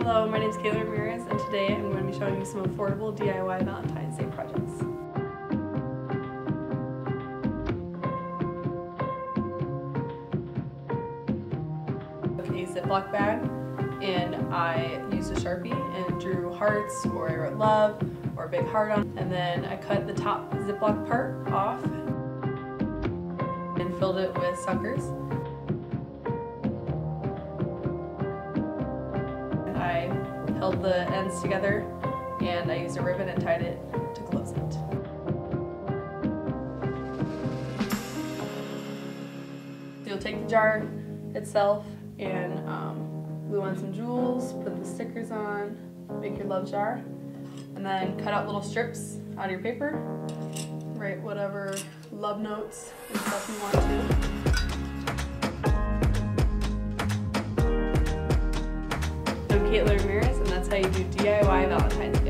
Hello, my name is Kayla Ramirez and today I'm going to be showing you some affordable DIY Valentine's Day projects. a Ziploc bag and I used a Sharpie and drew hearts or I wrote love or a big heart on and then I cut the top Ziploc part off and filled it with suckers. Held the ends together and I used a ribbon and tied it to close it. So you'll take the jar itself and um, glue on some jewels, put the stickers on, make your love jar, and then cut out little strips out of your paper. Write whatever love notes and stuff you want to. Caitlin Ramirez, that's how you do DIY Valentine's gift.